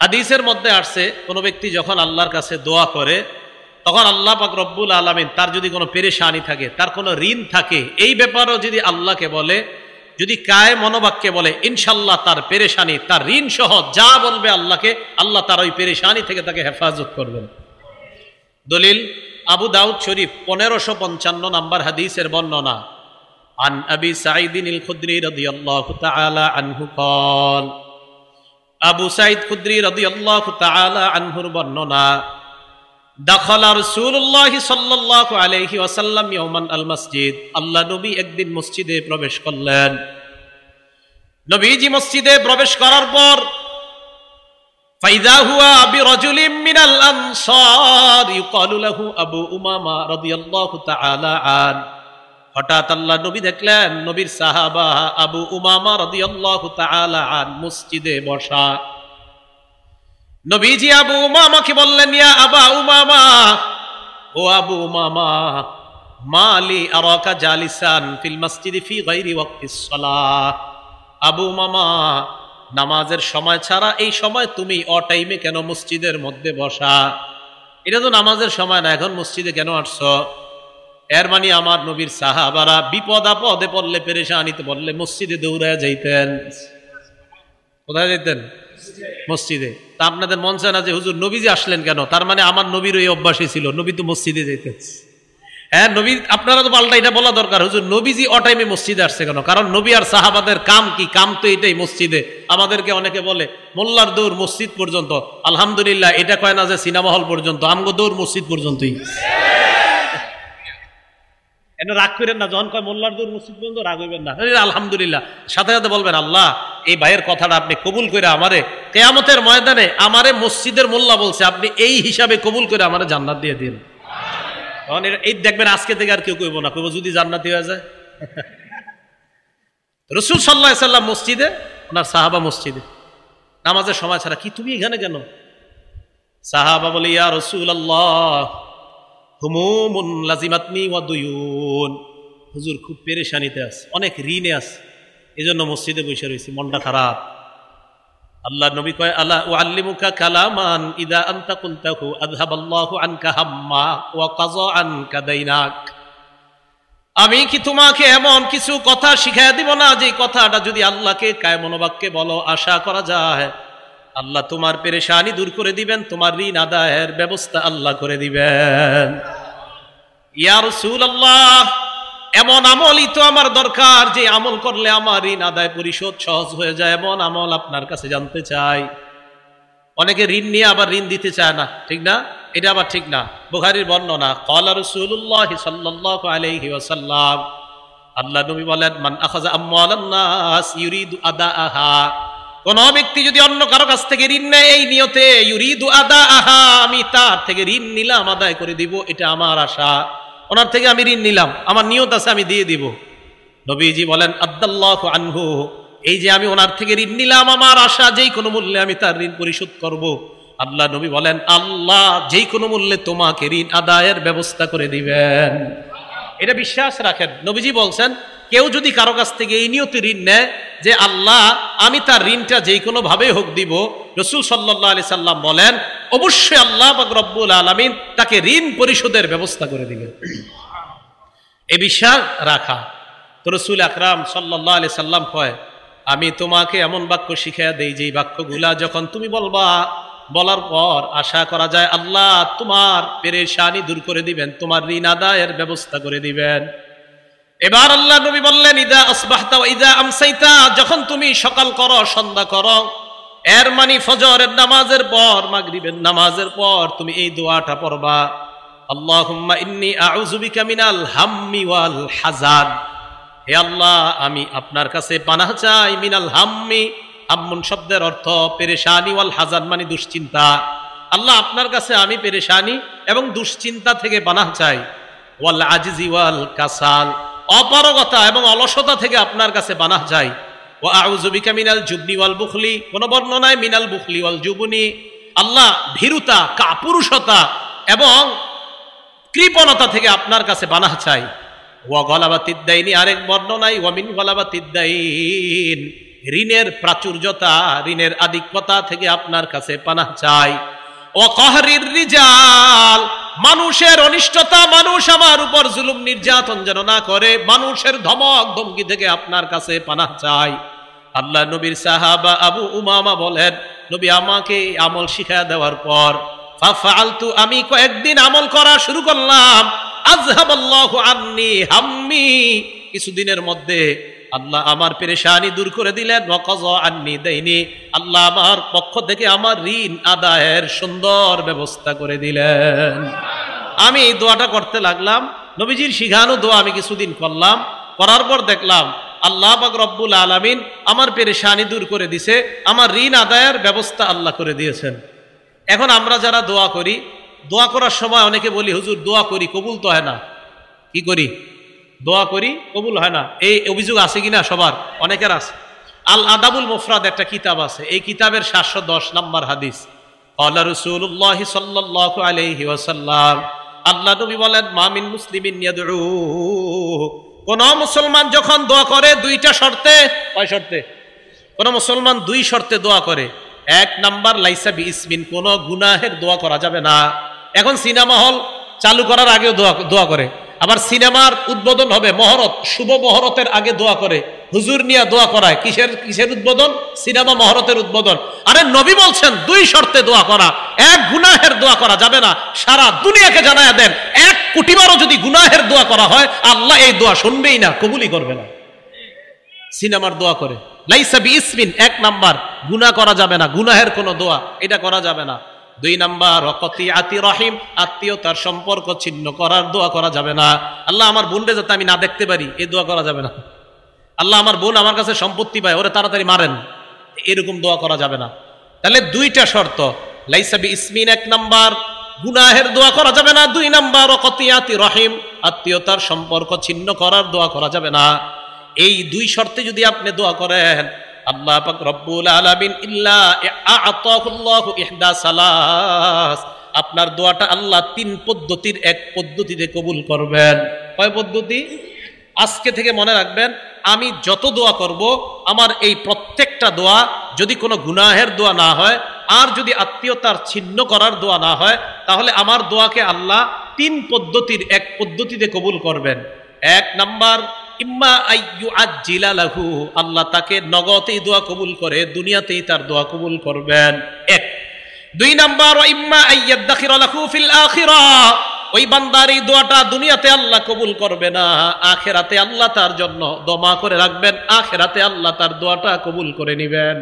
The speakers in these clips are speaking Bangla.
হাদিসের মধ্যে আসছে কোনো ব্যক্তি যখন আল্লাহর কাছে দোয়া করে তখন আল্লাহ পাক রব্বুল আলমিন তার যদি কোনো পেরেশানি থাকে তার কোনো ঋণ থাকে এই ব্যাপারও যদি আল্লাহকে বলে যদি কায় মনোবাক্যে বলে ইনশাল্লাহ তার পেরেশানি তার ঋণ সহ যা বলবে আল্লাহকে আল্লাহ তার ওই পেরেশানি থেকে তাকে হেফাজত করবেন দলিল আবু দাউদ শরীফ পনেরোশো পঞ্চান্ন নাম্বার হাদিসের বর্ণনা عن أبي سعيد الخدري رضي الله تعالى عنه قال আবু সাইদ খুদ্রি রাদিয়াল্লাহু তাআলা আনহুর বর্ণনা, দাখালা রাসূলুল্লাহ সাল্লাল্লাহু আলাইহি ওয়াসাল্লাম ইয়াওমান আল মসজিদ। আল্লাহ নবী একদিন মসজিদে প্রবেশ করলেন। নবীজি মসজিদে প্রবেশ করার পর, ফাইদা হুয়া আবু উমামা রাদিয়াল্লাহু তাআলা আন। হঠাৎ আল্লাহ নবী দেখলেন, নবীর সাহাবা আবু উমামা রাদিয়াল্লাহু আন মসজিদে বসা। নবীজি আবু উমামাকে বললেন, ইয়া আবা উমামা, ও আবু উমামা, মালি আরাকা জালিসান ফিল মসজিদি ফি গায়রি ওয়াক্তিস সালাহ। আবু উমামা, নামাজের সময় ছাড়া এই সময় তুমি অ টাইমে কেন মসজিদের মধ্যে বসা? এটা তো নামাজের সময় না, এখন মসজিদে কেন আসছো? এর মানে আমার নবীর সাহাবারা বিপদ আপদে পড়লে পেরেশানিতে পড়লে মসজিদে দৌড়ায় যাইতেন। কোথায় যাইতেন? মসজিদে। তা আপনাদের মন চায় না যে হুজুর নবীজি আসলেন কেন? তার মানে আমার নবীর ওই অভ্যাসই ছিল, নবী তো মসজিদে যাইতেন। হ্যাঁ নবী, আপনারা তো পাল্টা এটা বলা দরকার। হুজুর নবীজি অটাইমে মসজিদে আসছে কেন? কারণ নবী আর সাহাবাদের কাম কি? কাম তো এটাই, মসজিদে। আমাদেরকে অনেকে বলে, মোল্লার দৌড় মসজিদ পর্যন্ত। আলহামদুলিল্লাহ, এটা কয় না যে সিনেমা হল পর্যন্ত, আমগো দৌড় মসজিদ পর্যন্তই। এনে রাগ করেন না, যখন কয়, মোল্লার দূর মসজিদ পর্যন্ত রাগ হইবেন না। আলহামদুলিল্লাহ। সাথে সাথে বলবেন, আল্লাহ, এই ভাইয়ের কথাটা আপনি কবুল করে আমারে কেয়ামতের ময়দানে আমারে মসজিদের মোল্লা বলছে, আপনি এই হিসাবে কবুল করে আমারে জান্নাত দিয়ে দিন। তখন এই দেখবেন, আজকে থেকে আর কেউ কইব না, কইব যদি জান্নাতি হয়ে যায়। রসুল সাল্লাহ সাল্লাম মসজিদে, ওনার সাহাবা মসজিদে, নামাজের সময় ছাড়া, কি তুমি এখানে কেন? সাহাবা বলে, ইয়া রসুল আল্লাহ হুমুমুন লাজিমাতনি ওয়া দুয়ুন। হুজুর খুব পেরেশানিতে আছে, অনেক ঋণে আছে। এই জন্য মসজিদে বসে রয়েছি, মনটা খারাপ। আল্লাহ নবী কয় আল্লাহ ও আল্লিমুকা কালামান ইদা আন্তা কুলতাহু, আযহাবাল্লাহু আনকা হাম্মা ওয়া কাযা আনকা দাইনাক। আমি কি তোমাকে এমন কিছু কথা শিখাই দিব না, যে কথাটা যদি আল্লাহকে কায় মনোবাক্যে বলো, আশা করা যায়? আল্লাহ তোমার পেরেশানি দূর করে দিবেন, তোমার ঋণ আদায়ের ব্যবস্থা আল্লাহ করে দিবেন। ইয়া রসুল আল্লাহ এমন আমলই তো আমার দরকার যে আমল করলে আমার ঋণ আদায় পরিশোধ সহজ হয়ে যায়, এমন আমল আপনার কাছে জানতে চাই। অনেকে ঋণ নিয়ে আবার ঋণ দিতে চায় না, ঠিক না? এটা আবার ঠিক না, বুখারির বর্ণনা কলা রসুল্লাহ সাল্লাহ আলাইহি ওয়াসাল্লাম আল্লাহ নবী বলেন, মান আখাজা আম্মালান ইউরিদু আদা আহা কোন ব্যক্তি যদি অন্য কারও কাছ থেকে ঋণ নেয়, এই নিয়তে ইউরিদু আদা আহা আমি তার থেকে ঋণ নিলাম, আদায় করে দিব, এটা আমার আশা। ওনার থেকে আমি ঋণ নিলাম, আমার নিয়ত আছে, আমি দিয়ে দিব। নবীজি বলেন, আদাল্লাহ আনহু, এই যে আমি ওনার থেকে ঋণ নিলাম, আমার আশা, যেই কোনো মূল্যে আমি তার ঋণ পরিশোধ করব। আল্লাহ নবী বলেন, আল্লাহ যেই কোনো মূল্যে তোমাকে ঋণ আদায়ের ব্যবস্থা করে দিবেন। এটা বিশ্বাস রাখেন। নবীজি বলছেন কেউ যদি কারও কাছ থেকে এই নিয়তি ঋণ নেয় যে আল্লাহ, আমি তার ঋণটা যে কোনো ভাবে হোক দিব, রসুল সাল্লাহ আলি সাল্লাম বলেন, অবশ্যই আল্লাহ বা রব্বুল আলমিন তাকে ঋণ পরিশোধের ব্যবস্থা করে দিবেন। এ বিশ্বাস রাখা। তো রসুল আকরাম সাল্লাহ আলি সাল্লাম কয়, আমি তোমাকে এমন বাক্য শিখাইয়া দেই যে বাক্যগুলা যখন তুমি বলবা, বলার পর আশা করা যায় আল্লাহ তোমার পেরেশানি দূর করে দিবেন, তোমার ঋণ আদায়ের ব্যবস্থা করে দিবেন। এবার আল্লাহ নবী বললেন, ইদা আসবাহতা ইদা আমসাইতা যখন তুমি সকাল করো, সন্ধ্যা করো, এর মানি ফজরের নামাজের পর, মাগরিবের নামাজের পর তুমি এই দোয়াটা পড়বা। আল্লাহুম্মা ইন্নী আউযু বিকা মিনাল হাম্মি ওয়াল হাজান হে আল্লাহ, আমি আপনার কাছে পানাহ চাই, মিনাল হাম্মি, হাম্মুন শব্দের অর্থ পেরেশানি, ওয়াল হাজান মানে দুশ্চিন্তা। আল্লাহ আপনার কাছে আমি পেরেশানি এবং দুশ্চিন্তা থেকে পানাহ চাই। ওয়াল আজিজি ওয়াল কাসাল অপারগতা এবং অলসতা থেকে আপনার কাছে বানাহ যায়। ও আউজুবিকা মিনাল জুবনি ওয়াল বুখলি, কোন বর্ণনায় মিনাল বুখলি ওয়াল জুবনি। আল্লাহ ভীরুতা, কাপুরুষতা এবং কৃপণতা থেকে আপনার কাছে বানাহ চাই। ওয়া গলাবা তিদ্দাইনি আরেক বর্ণনায় ওয়ামিন গলাবা তিদ্দাইন ঋণের প্রাচুর্যতা, ঋণের আধিক্যতা থেকে আপনার কাছে পানাহ চাই। মানুষের অনিষ্টতা, মানুষ আমার উপর জুলুম নির্যাতন যেন না করে, মানুষের ধমক ধমকি থেকে আপনার কাছে পানা চাই। আল্লাহ নবীর সাহাবা আবু উমামা বলেন, নবী আমাকে আমল শিখা দেওয়ার পর ফালতু আমি কয়েকদিন আমল করা শুরু করলাম। আজহাবাল্লাহু আন্নি হাম্মি। কিছুদিনের মধ্যে আল্লাহ আমার পেরেশানি দূর করে দিলেন আন্নি দেয়নি আল্লাহ আমার পক্ষ থেকে আমার ঋণ আদায়ের সুন্দর ব্যবস্থা করে দিলেন। আমি এই দোয়াটা করতে লাগলাম, নবীজির শিখানো দোয়া আমি কিছুদিন করলাম। করার পর দেখলাম, আল্লাহ বাক রব্বুল আলামিন আমার পেরেশানি দূর করে দিছে, আমার ঋণ আদায়ের ব্যবস্থা আল্লাহ করে দিয়েছেন। এখন আমরা যারা দোয়া করি, দোয়া করার সময় অনেকে বলি, হুজুর, দোয়া করি, কবুল তো হয় না। কি করি? দোয়া করি, কবুল হয় না। এই অভিযোগ আছে কিনা? সবার। অনেকের আছে। আল আদাবুল মুফরাদ একটা কিতাব আছে। এই কিতাবের সাতশো দশ নম্বর হাদিস। আল্লাহ রসুল্লাহ সাল্লাহ আলহি ওয়াসাল্লাম, আল্লাহ নবী বলেন মামিন মুসলিমিন কোন মুসলমান যখন দোয়া করে, দুইটা শর্তে, কয় শর্তে? কোন মুসলমান দুই শর্তে দোয়া করে। এক নাম্বার, লাইসা বি ইসমিন কোন গুনাহের দোয়া করা যাবে না। এখন সিনেমা হল চালু করার আগেও দোয়া দোয়া করে। আবার সিনেমার উদ্বোধন হবে মহরত, শুভ মহরতের আগে দোয়া করে। হুজুর নিয়ে দোয়া করায়। কিসের কিসের উদ্বোধন? সিনেমা মহরতের উদ্বোধন। আরে নবী বলছেন, দুই শর্তে দোয়া করা। এক, গুনাহের দোয়া করা যাবে না। সারা দুনিয়াকে জানায় দেন। এক কোটিবারও যদি গুনাহের দোয়া করা হয়, আল্লাহ এই দোয়া শুনবেই না, কবুলই করবে না। সিনেমার দোয়া করে। লাইসা বি ইসমিন এক নাম্বার। গুনাহ করা যাবে না। গুনাহের কোনো দোয়া। এটা করা যাবে না। দুই নাম্বার রকতি আতি রহিম, আত্মীয়তার সম্পর্ক ছিন্ন করার দোয়া করা যাবে না। আল্লাহ আমার বোনরে যাতে আমি না দেখতে পারি এই দোয়া করা যাবে না। আল্লাহ আমার বোন আমার কাছে সম্পত্তি পায়, ওরা তাড়াতাড়ি মারেন, এরকম দোয়া করা যাবে না। তাহলে দুইটা শর্ত লাইসাবি ইসমিন এক নাম্বার, গুনাহের দোয়া করা যাবে না। দুই নাম্বার রকতিয়াতি রহিম, আত্মীয়তার সম্পর্ক ছিন্ন করার দোয়া করা যাবে না। এই দুই শর্তে যদি আপনি দোয়া করেন আল্লাহ পাক রব্বুল আলামিন ইল্লা আতাহুল্লাহু ইহদা সালাস। আপনার দোয়াটা আল্লাহ তিন পদ্ধতির এক পদ্ধতিতে কবুল করবেন। কয় পদ্ধতি? আজকে থেকে মনে রাখবেন, আমি যত দোয়া করব, আমার এই প্রত্যেকটা দোয়া যদি কোনো গুনাহের দোয়া না হয়, আর যদি আত্মীয়তার ছিন্ন করার দোয়া না হয়, তাহলে আমার দোয়াকে আল্লাহ তিন পদ্ধতির এক পদ্ধতিতে কবুল করবেন। এক নাম্বার ইম্মা আইয়ু আজিলা লাহু, আল্লাহ তাকে নগতেই দোয়া কবুল করে, দুনিয়াতেই তার দোয়া কবুল করবেন। এক। দুই নাম্বার ইম্মা আইয়াদাখির লাহু ফিল আখিরা, ওই বান্দার এই দোয়াটা দুনিয়াতে আল্লাহ কবুল করবে না, আখেরাতে আল্লাহ তার জন্য দমা করে রাখবেন, আখেরাতে আল্লাহ তার দোয়াটা কবুল করে নিবেন।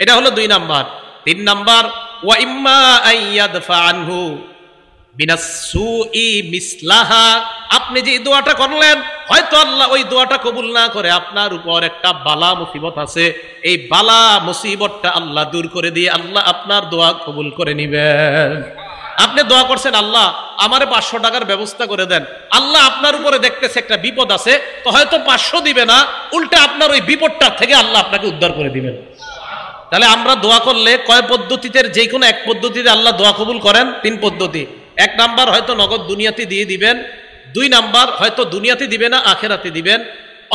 এটা হলো দুই নাম্বার। তিন নাম্বার, ওয়া ইম্মা আইয়াদফা আনহু মিসলাহা, আপনি যে দোয়াটা করলেন হয়তো আল্লাহ ওই দোয়াটা কবুল না করে, আপনার উপর একটা বালা মুসিবত আছে। এই বালা মুসিবতটা আল্লাহ দূর করে দিয়ে আল্লাহ আপনার দোয়া কবুল করে নিবেন। আপনি দোয়া করছেন, আল্লাহ, আমার পাঁচশো টাকার ব্যবস্থা করে দেন। আল্লাহ আপনার উপরে দেখতেছে একটা বিপদ আছে, তো হয়তো পাঁচশো দিবে না, উল্টা আপনার ওই বিপদটা থেকে আল্লাহ আপনাকে উদ্ধার করে দিবেন। তাহলে আমরা দোয়া করলে কয় পদ্ধতিতে, যে কোনো এক পদ্ধতিতে আল্লাহ দোয়া কবুল করেন? তিন পদ্ধতি। এক নাম্বার হয়তো নগদ দুনিয়াতে দিয়ে দিবেন দুই নাম্বার হয়তো দুনিয়াতে দিবে না, আখেরাতে দিবেন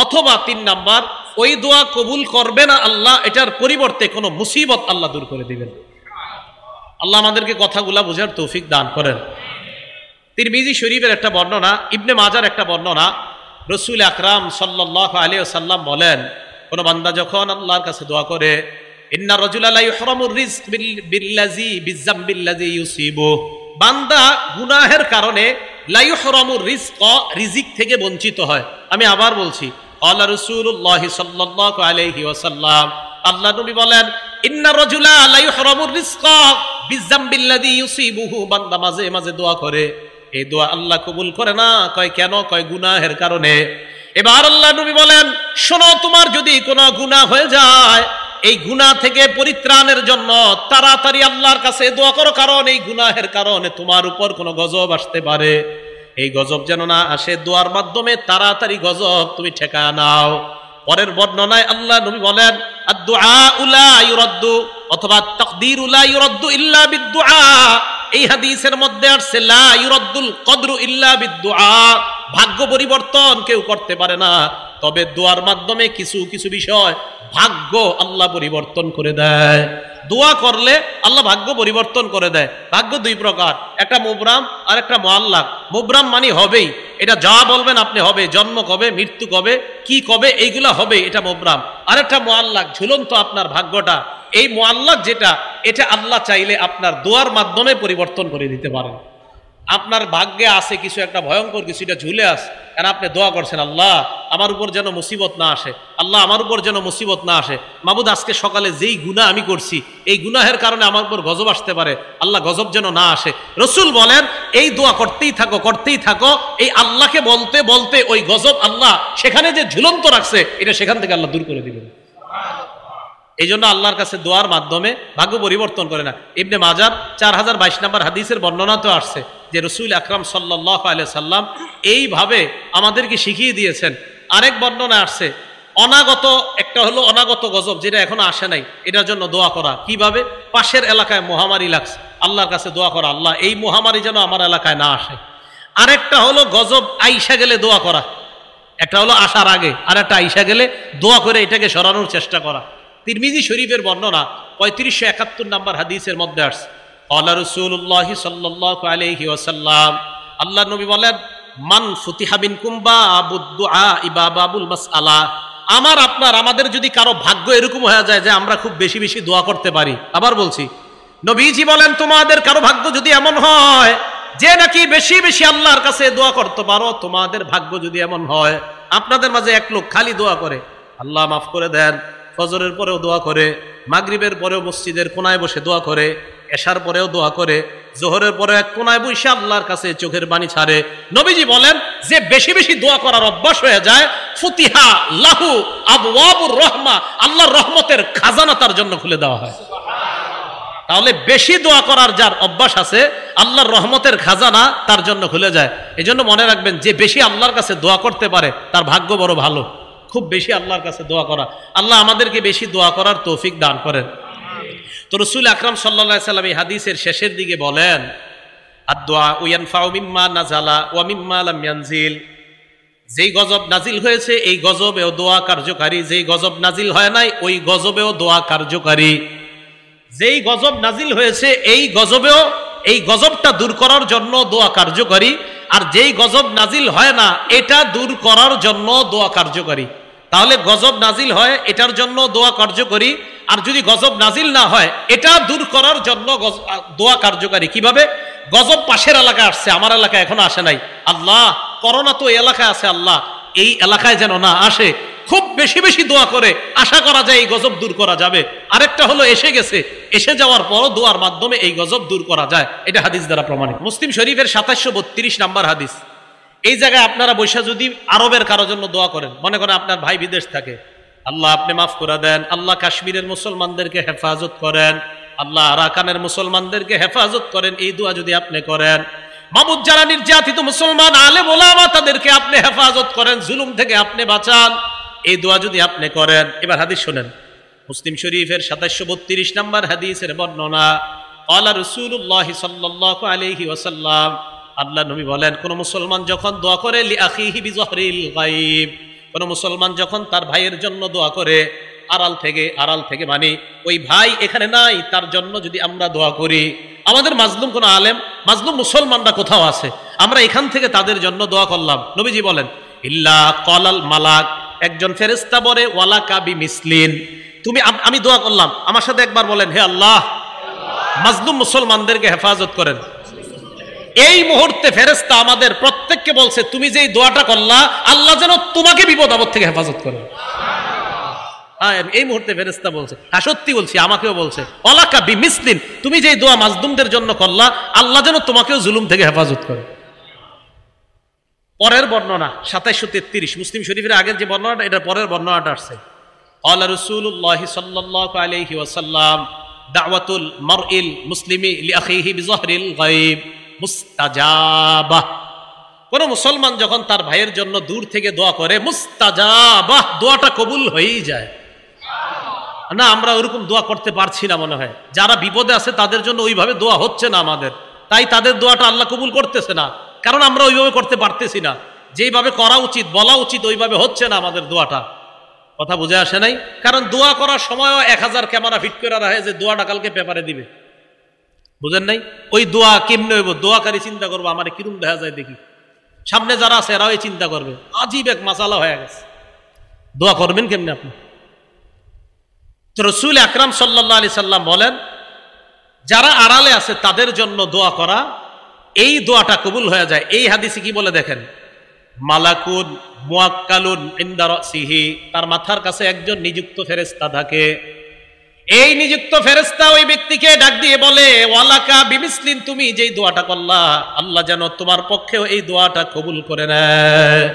অথবা তিন নাম্বার, ওই দোয়া কবুল করবে না আল্লাহ, এটার পরিবর্তে কোনো মুসিবত আল্লাহ দূর করে দিবেন। আল্লাহ আমাদেরকে কথাগুলা বোঝার তৌফিক দান করেন। তিরমিজি শরীফের একটা বর্ণনা, ইবনে মাজার একটা বর্ণনা, রসুল আকরাম সাল্লাহ আলী সাল্লাম বলেন, কোন বান্দা যখন আল্লাহর কাছে দোয়া করে, ইন্না রিজক বিল্লাজি ইউসিবু বান্দা গুনাহের কারণে লাইহরামুর রিজক, রিজিক থেকে বঞ্চিত হয়। আমি আবার বলছি আল্লাহ রসুল্লাহ সাল্লাহ আলাইহি ওয়াসাল্লাম, আল্লাহ নবী বলেন, ইন্না রজুলা লাইহরামুর রিজক বিজাম্বিল্লাজি ইউসিবুহু। বান্দা মাঝে মাঝে দোয়া করে। এই দোয়া আল্লাহ কবুল করে না, কয় কেন, কয় গুনাহের কারণে। এবার আল্লাহ নবী বলেন, শোনো, তোমার যদি কোনো গুনাহ হয়ে যায়, এই গুণা থেকে পরিত্রাণের জন্য তাড়াতাড়ি আল্লাহর কাছে দোয়া করো, কারণ এই গুনাহের কারণে তোমার উপর কোনো গজব আসতে পারে। এই গজব যেন না আসে, দোয়ার মাধ্যমে তাড়াতাড়ি গজব তুমি ঠেকা নাও। পরের বর্ণনায় আল্লাহ নবী বলেন অথবা তকদির ইল্লা বিদ্দুআ। এই হাদিসের মধ্যে আসছে, লা ইউরদ্দুল কদরু ইল্লা বিদ্দুআ। ভাগ্য পরিবর্তন কেউ করতে পারে না। তবে দোয়ার মাধ্যমে কিছু কিছু বিষয় ভাগ্য আল্লাহ পরিবর্তন করে দেয়। দোয়া করলে আল্লাহ ভাগ্য পরিবর্তন করে দেয়। ভাগ্য দুই প্রকার, একটা মুবরাম আর একটা মোয়াল্লাক মুবরাম মানে হবেই। এটা যা বলবেন আপনি হবে, জন্ম কবে, মৃত্যু কবে, কি কবে, এইগুলো হবে এটা মুবরাম। আর একটা মোয়াল্লাক ঝুলন্ত আপনার ভাগ্যটা। এই মোয়াল্লাক যেটা, এটা আল্লাহ চাইলে আপনার দোয়ার মাধ্যমে পরিবর্তন করে দিতে পারেন। আপনার ভাগ্যে আছে কিছু একটা ভয়ঙ্কর কিছু এটা ঝুলে আস কারণ আপনি দোয়া করছেন, আল্লাহ আমার উপর যেন মুসিবত না আসে, আল্লাহ আমার উপর যেন মুসিবত না আসে। মাবুদ, আজকে সকালে যেই গুণা আমি করছি, এই গুনাহের কারণে আমার উপর গজব আসতে পারে, আল্লাহ গজব যেন না আসে। রসুল বলেন, এই দোয়া করতেই থাকো করতেই থাকো, এই আল্লাহকে বলতে বলতে ওই গজব আল্লাহ সেখানে যে ঝুলন্ত রাখছে, এটা সেখান থেকে আল্লাহ দূর করে দিবেন। এই জন্য আল্লাহর কাছে দোয়ার মাধ্যমে ভাগ্য পরিবর্তন করে না। ইবনে মাজার চার হাজার বাইশ নম্বর হাদিসের বর্ণনা তো আসছে যে রসুল আকরাম সাল্লাহ আলিয়া সাল্লাম এইভাবে আমাদেরকে শিখিয়ে দিয়েছেন আরেক বর্ণনা আসছে, অনাগত, একটা হলো অনাগত গজব যেটা এখনও আসে নাই, এটার জন্য দোয়া করা। কীভাবে? পাশের এলাকায় মহামারী লাগছে, আল্লাহর কাছে দোয়া করা। আল্লাহ, এই মহামারী যেন আমার এলাকায় না আসে। আরেকটা হলো গজব আইসা গেলে দোয়া করা। একটা হলো আসার আগে আর একটা আইসা গেলে দোয়া করে এটাকে সরানোর চেষ্টা করা। তিরমিজি শরীফের বর্ণনা পঁয়ত্রিশশো একাত্তর নাম্বার হাদিসের মধ্যে আসছে আল্লাহ রসুল্লাহ সাল্লাহ আলহি ওসাল্লাম আল্লাহ নবী বলেন মান ফুতিহাবিন কুম্বা আবুদ্দুআ ইবাবাবুল মাস আলা আমার, আপনার, আমাদের যদি কারও ভাগ্য এরকম হয়ে যায় যে আমরা খুব বেশি বেশি দোয়া করতে পারি। আবার বলছি, নবীজি বলেন, তোমাদের কারও ভাগ্য যদি এমন হয়, যে নাকি বেশি বেশি আল্লাহর কাছে দোয়া করতে পারো, তোমাদের ভাগ্য যদি এমন হয়, আপনাদের মাঝে এক লোক খালি দোয়া করে, আল্লাহ মাফ করে দেন, ফজরের পরেও দোয়া করে, মাগরিবের পরেও মসজিদের কোনায় বসে দোয়া করে এশার পরেও দোয়া করে, জোহরের পরে এক কোনায় বসে আল্লাহর কাছে চোখের বাণী ছাড়ে। নবীজি বলেন, যে বেশি বেশি দোয়া করার অভ্যাস হয়ে যায়, ফুতিহা লাহু আবুয়াবুর রহমা, আল্লাহর রহমতের খাজানা তার জন্য খুলে দেওয়া হয়। তাহলে বেশি দোয়া করার যার অভ্যাস আছে, আল্লাহর রহমতের খাজানা তার জন্য খুলে যায়। এই জন্য মনে রাখবেন, যে বেশি আল্লাহর কাছে দোয়া করতে পারে, তার ভাগ্য বড় ভালো। খুব বেশি আল্লাহর কাছে দোয়া করা। আল্লাহ আমাদেরকে বেশি দোয়া করার তৌফিক দান করেন। তো রসুল আকরাম সাল্লা সাল্লাম এই হাদিসের শেষের দিকে বলেন যেই গজব নাজিল হয়েছে, এই গজবেও দোয়া কার্যকারী। যেই গজব নাজিল হয় নাই, ওই গজবেও দোয়া কার্যকারী। যেই গজব নাজিল হয়েছে, এই গজবেও, এই গজবটা দূর করার জন্য দোয়া কার্যকারী। আর যেই গজব নাজিল হয় না, এটা দূর করার জন্য দোয়া কার্যকারী। তাহলে গজব নাজিল হয়, এটার জন্য দোয়া কার্যকরী। আর যদি গজব নাজিল না হয়, এটা দূর করার জন্য দোয়া কার্যকারী। কীভাবে? গজব পাশের এলাকায় আসছে, আমার এলাকায় এখনও আসে নাই। আল্লাহ, করোনা তো এলাকায় আছে আল্লাহ। এই এলাকায় যেন না আসে, খুব বেশি বেশি দোয়া করে, আশা করা যায় এই গজব দূর করা যাবে। আরেকটা হলো, এসে গেছে। এসে যাওয়ার পরও দোয়ার মাধ্যমে এই গজব দূর করা যায়। এটা হাদিস দ্বারা প্রমাণিত। মুসলিম শরীফের সাতাশশো বত্রিশ নাম্বার হাদিস। এই জায়গায় আপনারা বৈশা যদি আরবের কারোর জন্য দোয়া করেন, মনে করেন আপনার ভাই বিদেশ থাকে আল্লাহ, আপনি মাফ করে দেন। আল্লাহ কাশ্মীরের মুসলমানদেরকে হেফাজত করেন। আল্লাহ আরাকানের মুসলমানদেরকে হেফাজত করেন। এই দোয়া যদি আপনি করেন। মামুদ যারা নির্যাতিত মুসলমান আলে বলামা তাদেরকে আপনি হেফাজত করেন। জুলুম থেকে আপনি বাঁচান। এই দোয়া যদি আপনি করেন। এবার হাদিস শোনেন। মুসলিম শরীফের সাতাশশো বত্রিশ নম্বর হাদিসের বর্ণনা আল্লাহ রসুল্লাহ সাল্লাহ আলহি ওসাল্লাম আল্লাহ নবী বলেন, কোন মুসলমান যখন দোয়া করে কোন মুসলমান যখন তার ভাইয়ের জন্য দোয়া করে, আড়াল থেকে আড়াল থেকে মানে ওই ভাই এখানে নাই, তার জন্য যদি আমরা দোয়া করি, আমাদের মাজলুম কোন আলেম, মাজলুম মুসলমানরা কোথাও আছে? আমরা এখান থেকে তাদের জন্য দোয়া করলাম। নবীজি বলেন, ইল্লা কলাল মালাক একজন ফেরেস্তা বলে, ওয়ালা কাবি মিসলিন তুমি আমি দোয়া করলাম আমার সাথে একবার বলেন, হে আল্লাহ মাজলুম মুসলমানদেরকে হেফাজত করেন। এই মুহূর্তে ফেরেস্তা আমাদের প্রত্যেককে বলছে, তুমি যে দোয়াটা করলা, আল্লাহ যেন তোমাকে বিপদ আপদ থেকে হেফাজত করে। এই মুহূর্তে ফেরেস্তা বলছে হ্যাঁ সত্যি বলছি, আমাকেও বলছে অলাকা বি মিসলিন তুমি যে দোয়া মাজদুমদের জন্য করলা, আল্লাহ যেন তোমাকেও জুলুম থেকে হেফাজত করে। পরের বর্ণনা সাতাইশো তেত্রিশ, মুসলিম শরীফের আগের যে বর্ণনাটা, এটা পরের বর্ণনাটা আসছে। আল্লাহ রসুল্লাহ সাল্লাহ আলহি ওয়াসাল্লাম, দাওয়াতুল মরইল মুসলিমি লিআখিহি বিজহরিল গায়ব মুস্তাজাবাহ কোন মুসলমান যখন তার ভাইয়ের জন্য দূর থেকে দোয়া করে, মুস্তাজাবাহ দোয়াটা কবুল হয়েই যায়। না, আমরা ওরকম দোয়া করতে পারছি না মনে হয়। যারা বিপদে আছে তাদের জন্য ওইভাবে দোয়া হচ্ছে না আমাদের। তাই তাদের দোয়াটা আল্লাহ কবুল করতেছে না। কারণ আমরা ওইভাবে করতে পারতেছি না। যেইভাবে করা উচিত, বলা উচিত, ওইভাবে হচ্ছে না আমাদের দোয়াটা। কথা বুঝে আসে নাই? কারণ দোয়া করার সময়ও এক হাজার ক্যামেরা ফিট করে রাখে যে দোয়াটা কালকে পেপারে দিবে। বুঝেন নাই? ওই দোয়া কেমনে হইব? দোয়াকারী চিন্তা করব, আমার কিরম দেখা যায় দেখি? সামনে যারা আছে, এরাও এই চিন্তা করবে। আজীব এক মাসালা হয়ে গেছে। দোয়া করবেন কেমনে আপনি? তো রসুল আকরাম সাল্লাহ আলি সাল্লাম বলেন, যারা আড়ালে আছে, তাদের জন্য দোয়া করা, এই দোয়াটা কবুল হয়ে যায়। এই হাদিসে কি বলে দেখেন? মালাকুন মুয়াক্কালুন ইন্দার সিহি তার মাথার কাছে একজন নিযুক্ত ফেরেস্তা থাকে। এই নিযুক্ত ফেরেস্তা ওই ব্যক্তিকে ডাক দিয়ে বলে, ওয়ালাকা বিমিসলিন, তুমি যেই দোয়াটা করলা, আল্লাহ যেন তোমার পক্ষেও এই দোয়াটা কবুল করে নেয়।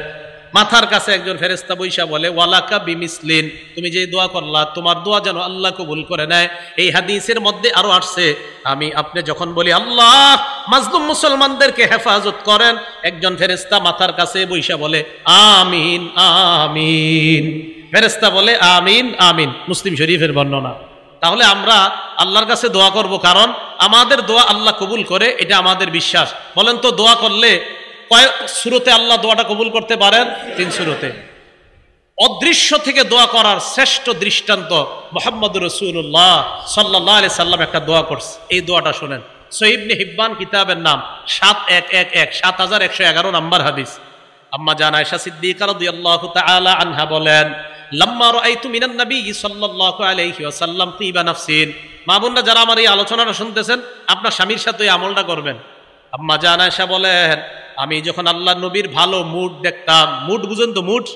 মাথার কাছে একজন ফেরেস্তা বৈশা বলে, ওয়ালাকা বিমিসলিন, তুমি যে দোয়া করলা, তোমার দোয়া যেন আল্লাহ কবুল করে নেয়। এই হাদিসের মধ্যে আরও আসছে, আমি আপনি যখন বলি, আল্লাহ, মাজলুম মুসলমানদেরকে হেফাজত করেন, একজন ফেরেস্তা মাথার কাছে বৈশা বলে, আমিন আমিন। ফেরেস্তা বলে, আমিন আমিন। মুসলিম শরীফের বর্ণনা। তাহলে আমরা আল্লাহর কাছে দোয়া করব, কারণ আমাদের দোয়া আল্লাহ কবুল করে, এটা আমাদের বিশ্বাস। বলেন তো, দোয়া করলে কয়েক শুরুতে আল্লাহ দোয়াটা কবুল করতে পারেন? তিন শুরুতে অদৃশ্য থেকে দোয়া করার শ্রেষ্ঠ দৃষ্টান্ত মোহাম্মদ রসুল্লাহ সাল্লাহ আলি সাল্লাম একটা দোয়া করছে। এই দোয়াটা শোনেন। সহিবনে হিব্বান কিতাবের নাম, সাত এক এক এক, সাত হাজার একশো এগারো নম্বর হাদিস। আম্মা জান আয়সা সিদ্দিকা রাদিয়াল্লাহু তাআলা আনহা বলেন লাম্মা রাআইতু মিনান নবী সাল্লাল্লাহু আলাইহি ওয়াসাল্লাম তিবা নাফসিন। মা বোনরা যারা আমার এই আলোচনাটা শুনতেছেন, আপনার স্বামীর সাথে এই আমলটা করবেন। আম্মা জান আয়সা বলেন, আমি যখন আল্লাহ নবীর ভালো মুড দেখতাম, মুড বুঝেন তো মুড?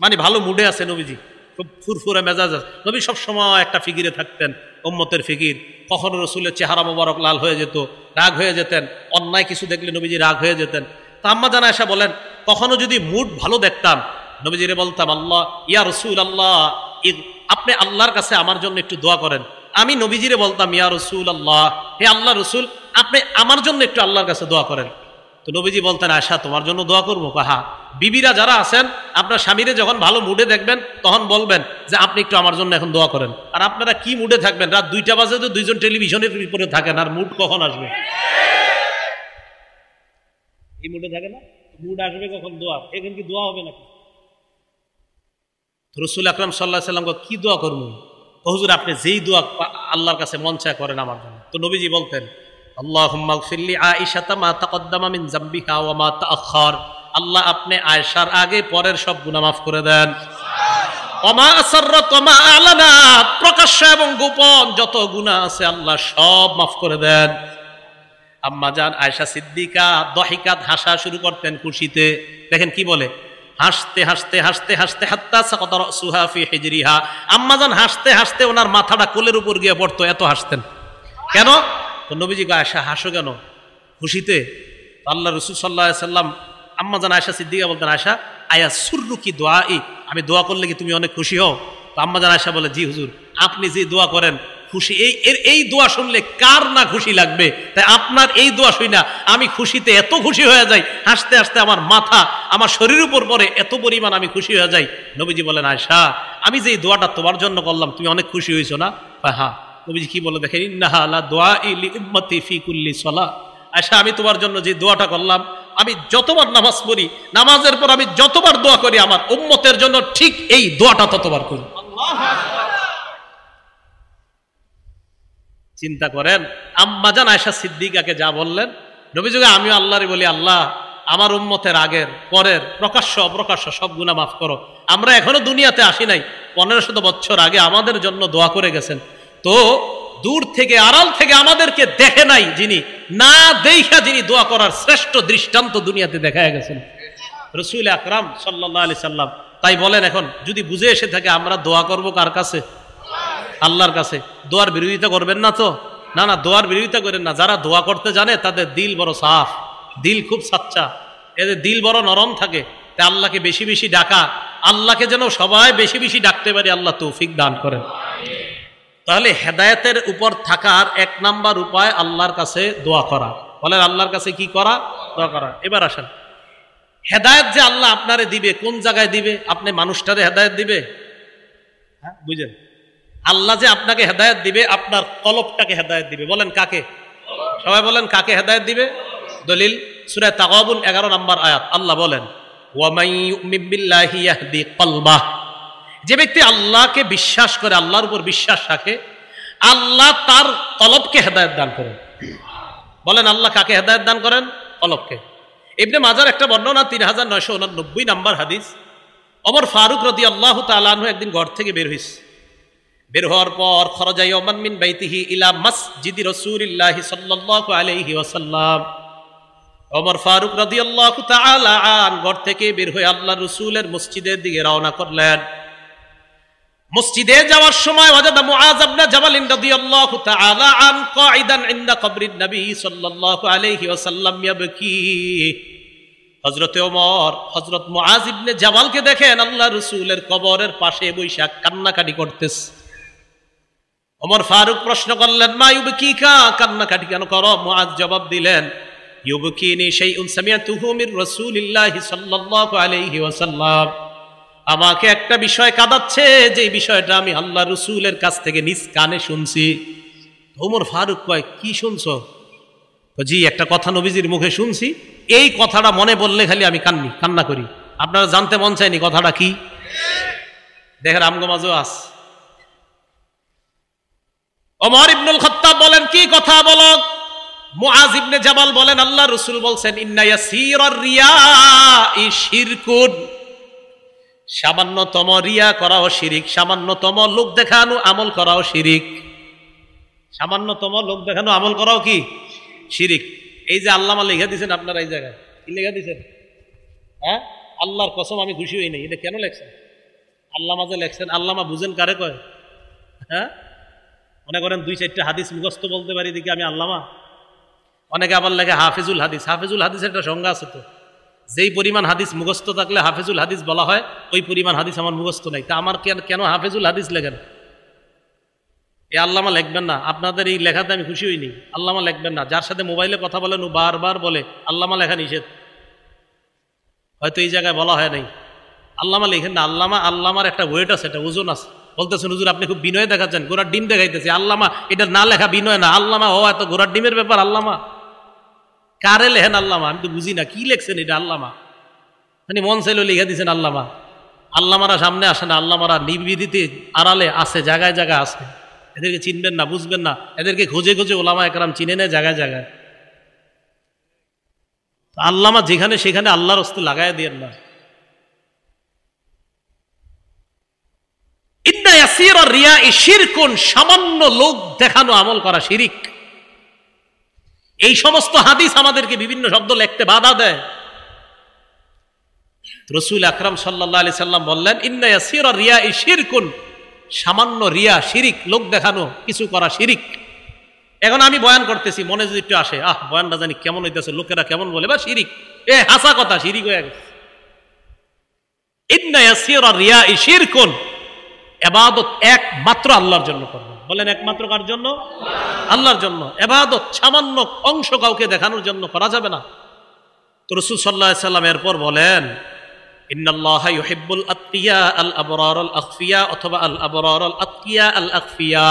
মানে ভালো মুডে আছে নবীজি। খুব ফুরফুরে মেজাজ আছে। নবী সবসময় একটা ফিকিরে থাকতেন ওম্মতের ফিকির। কখনো রসুলের চেহারা মোবারক লাল হয়ে যেত, রাগ হয়ে যেতেন, অন্যায় কিছু দেখলে নবীজি রাগ হয়ে যেতেন। তা আম্মা জানা এসা বলেন, কখনো যদি মুড ভালো দেখতাম নবীজিরে বলতাম, আল্লাহ, ইয়া রসুল আল্লাহ আপনি আল্লাহর কাছে আমার জন্য একটু দোয়া করেন। আমি নবীজিরে বলতাম, ইয়া রসুল আল্লাহ হে আল্লাহ রসুল, আপনি আমার জন্য একটু আল্লাহর কাছে দোয়া করেন। তো নবীজি বলতেন আশা তোমার জন্য দোয়া করব? কাহা বিবিরা যারা আছেন, আপনার স্বামীরে যখন ভালো মুডে দেখবেন, তখন বলবেন যে, আপনি একটু আমার জন্য এখন দোয়া করেন। আর আপনারা কি মুডে থাকবেন? রাত দুইটা বাজে তো দুইজন টেলিভিশনের উপরে থাকেন, আর মুড কখন আসবে? এই মুডে থাকে না? মুড আসবে কখন? দোয়া। এখন কি দোয়া হবে নাকি? রসুল আকরাম সাল্লাহ সাল্লাম কি দোয়া করব? হুজুর, আপনি যেই দোয়া আল্লাহর কাছে মন চায় করেন আমার জন্য। তো নবীজি বলতেন আল্লাহ আপনি আয়সার আগে পরের সব গুণা মাফ করে দেন। প্রকাশ্য এবং গোপন যত গুণা আছে আল্লাহ সব মাফ করে দেন। আম্মা যান আয়সা সিদ্দিকা দহিকাত হাসা শুরু করতেন খুশিতে। দেখেন কি বলে? হাসতে হাসতে হাসতে হাসতে, হাত্তা সুহাফি হেজরিহা। আম্মাজান হাসতে হাসতে ওনার মাথাটা কোলের উপর গিয়ে পড়তো, এত হাসতেন। কেন? তো নবীজি আয়সা হাসো কেন? খুশিতে? আল্লাহ রসুল সাল্লাহ সাল্লাম, আম্মা জান আয়সা সিদ্দিকা বলতেন আয়সা আয়া সুররু কি দোয়া আমি দোয়া করলে কি তুমি অনেক খুশি হও? তো আম্মা জান আয়সা বলে, জি হুজুর, আপনি যে দোয়া করেন খুশি। এই, এর, এই দোয়া শুনলে কার না খুশি লাগবে? তাই আপনার এই দোয়া শুই না। আমি খুশিতে এত খুশি হয়ে যাই, হাসতে হাসতে আমার মাথা, আমার শরীর উপর পরে এত পরিমাণ আমি খুশি হয়ে যাই। নবীজি বলেন আয়সা আমি যে দোয়াটা তোমার জন্য করলাম, তুমি অনেক খুশি হয়েছো না? হ্যাঁ নবীজি কি বলে দেখেন ইন্নাহা আলা দোয়া ইলি উম্মতি ফি কুল্লি সলা। আয়সা আমি তোমার জন্য যে দোয়াটা করলাম, আমি যতবার নামাজ পড়ি, নামাজের পর আমি যতবার দোয়া করি, আমার উম্মতের জন্য ঠিক এই দোয়াটা ততবার করি। চিন্তা করেন। আম্মাজান আয়সা সিদ্দিকাকে যা বললেন, নবীযুগে আমিও আল্লাহরে বলি, আল্লাহ, আমার উম্মতের আগের, পরের, প্রকাশ্য, অপ্রকাশ্য সব গুণা মাফ করো। আমরা এখনও দুনিয়াতে আসি নাই। পনেরো শত বছর আগে আমাদের জন্য দোয়া করে গেছেন। তো দূর থেকে, আড়াল থেকে আমাদেরকে দেখে নাই যিনি, না দেখা যিনি দোয়া করার শ্রেষ্ঠ দৃষ্টান্ত দুনিয়াতে দেখা গেছেন। রসুল আকরাম সাল্লাহ আলি সাল্লাম তাই বলেন এখন, যদি বুঝে এসে থাকে, আমরা দোয়া করব কার কাছে? আল্লাহর কাছে। দোয়ার বিরোধিতা করবেন না তো? না না, দোয়ার বিরোধিতা করেন না। যারা দোয়া করতে জানে, তাদের দিল বড় সাফ। দিল খুব সাচ্চা। এদের দিল বড় নরম থাকে। তাই আল্লাহকে বেশি বেশি ডাকা। আল্লাহকে যেন সবাই বেশি বেশি ডাকতে পারে, আল্লাহ তৌফিক দান করেন। তাহলে হেদায়তের উপর থাকার এক নাম্বার উপায় আল্লাহর কাছে দোয়া করা। বলেন, আল্লাহর কাছে কি করা? দোয়া করা। এবার আসেন। হেদায়ত যে আল্লাহ আপনারে দিবে, কোন জায়গায় দিবে? আপনি মানুষটারে হেদায়ত দিবে? হ্যাঁ বুঝেন। আল্লাহ যে আপনাকে হেদায়ত দিবে, আপনার কলপটাকে হেদায়ত দিবে। বলেন কাকে? সবাই বলেন কাকে হেদায়ত দিবে? দলিল সুরায় তাগাবুন, এগারো নম্বর আয়াত। আল্লাহ বলেন যে ব্যক্তি আল্লাহকে বিশ্বাস করে, আল্লাহর উপর বিশ্বাস রাখে, আল্লাহ তার কলবকে হেদায়ত দান করেন বলেন আল্লাহ কাকে হেদায়ত দান করেন? কলবকে। ইবনে মাজার একটা বর্ণনা, তিন হাজার নয়শো উননব্বই নাম্বার হাদিস। অমর ফারুক রদি আল্লাহ তালানহু একদিন ঘর থেকে বের হইস বের হওয়ার পর খরজাই ওমান মিন বাইতিহি ইলা মসজিদি রসুলিল্লাহি সাল্লাল্লাহু আলাইহি ওয়াসাল্লাম। ওমর ফারুক রাদিয়াল্লাহু তাআলা আন ঘর থেকে বের হয়ে আল্লাহ রসুলের মসজিদের দিকে রওনা করলেন। মসজিদে যাওয়ার সময় ওয়াজাদা মুআজ ইবনে জাবাল রাদিয়াল্লাহু তাআলা আন কাঈদান ইনদা কবরিন নবী সাল্লাল্লাহু আলাইহি ওয়াসাল্লাম ইয়াবকি হযরতে ওমর, হযরত মুআজ ইবনে জাবালকে দেখেন আল্লাহ রসুলের কবরের পাশে বৈশাখ কান্নাকাটি করতেছে। ওমর ফারুক প্রশ্ন করলেন, মা ইউবকিকা? কান্নাকাটি কেন করো? মুআজ জবাব দিলেন, ইউবকিনি শাইউন সামিআতুহু মির রাসূলিল্লাহি সাল্লাল্লাহু আলাইহি ওয়াসাল্লাম। আমাকে একটা বিষয় কাঁদাচ্ছে যে বিষয়টা আমি আল্লাহ রসুলের কাছ থেকে নিজ কানে শুনছি। ওমর ফারুক কয়, কি শুনছো? জি, একটা কথা নবীজির মুখে শুনছি। এই কথাটা মনে বললে খালি আমি কান্নি, কান্না করি। আপনারা জানতে মন চাইনি কথাটা কি? দেখেন আমগমাজও আস ওমর ইবনুল খত্তাব বলেন, কি কথা বলো? মুআজ ইবনে জাবাল বলেন, আল্লাহ রসুল বলছেন, ইন্না ইয়াসিরার রিয়াই শিরকুন। সামান্যতম রিয়া করাও শিরিক, সামান্যতম লোক দেখানো, আমল করাও শিরিক। সামান্যতম লোক দেখানো, আমল করাও কি? শিরিক। এই যে আল্লামা লেখা দিয়েছেন আপনারা এই জায়গায়, কি লেখা দিয়েছেন হ্যাঁ? আল্লাহর কসম, আমি খুশি হই নাই। এটা কেন লেখছেন? আল্লামা যে লেখছেন, আল্লামা বুঝেন কারে কয়? হ্যাঁ? মনে করেন দুই চারটা হাদিস মুখস্থ বলতে পারি, দেখি আমি আল্লামা। অনেকে আবার লেখে হাফিজুল হাদিস। হাফিজুল হাদিসের একটা সংজ্ঞা আছে তো। যেই পরিমাণ হাদিস মুখস্থ থাকলে হাফিজুল হাদিস বলা হয়, ওই পরিমাণ হাদিস আমার মুখস্থ নাই। তা আমার কেন হাফিজুল হাদিস লেখেন? এ আল্লামা লিখবেন না। আপনাদের এই লেখাতে আমি খুশি হইনি। আল্লামা লিখবেন না। যার সাথে মোবাইলে কথা বলেন, ও বারবার বলে, আল্লামা লেখা নিষেধ। হয়তো এই জায়গায় বলা হয় নাই। আল্লামা লেখেন না। আল্লামা আল্লামার একটা ওয়েট আছে, একটা ওজন আছে। বলতেছেন, হুজুর, আপনি খুব বিনয় দেখাচ্ছেন, ঘোড়ার ডিম দেখাইতেছে। আল্লামা, এটা না লেখা বিনয় না। আল্লামা, ও এত ঘোড়ার ডিমের ব্যাপার, আল্লামা। কারে লেখেন আল্লামা? আমি তো বুঝি না, কি লেখছেন এটা আল্লামা? মানে মন চাইলে লিখে দিয়েছেন আল্লামা। আল্লামারা সামনে আসে না, আল্লামারা নির্বিধিতে আড়ালে আছে জায়গায় জায়গায় আছে এদেরকে চিনবেন না, বুঝবেন না। এদেরকে খুঁজে খুঁজে ওলামা একরাম চিনে নেয়, জায়গায় জায়গায়। আল্লামা যেখানে সেখানে আল্লাহর অস্তে লাগাই দিয়েন না। সামান্য লোক দেখানো আমল করা শিরিক। এই সমস্ত হাদিস আমাদেরকে বিভিন্ন শব্দ লিখতে বাধা দেয়। রসুল আকরাম সাল্লাহ সাল্লাম বললেন ইন্নায়াসির রিয়া এই শিরকুন, সামান্য রিয়া, শিরিক, লোক দেখানো, কিছু করা শিরিক। এখন আমি বয়ান করতেছি, মনে যদি একটু আসে, আহ, বয়ানটা জানি কেমন হইতেছে, লোকেরা কেমন বলে, বা শিরিক। এ, হাসা কথা, শিরিক হয়ে গেছে। ইন্নায়াসির রিয়া এই শিরকুন এবাদত একমাত্র আল্লাহর জন্য করবেন বলেন একমাত্র কার জন্য? আল্লাহর জন্য। এবাদত সামান্য অংশ কাউকে দেখানোর জন্য করা যাবে না। তো রসুল সাল্লাহ সাল্লাম এরপর বলেন, ইন্নাল্লাহ ইউহিব্বুল আল আবরার আল আখফিয়া অথবা আল আবরার আল আতকিয়া আল আখফিয়া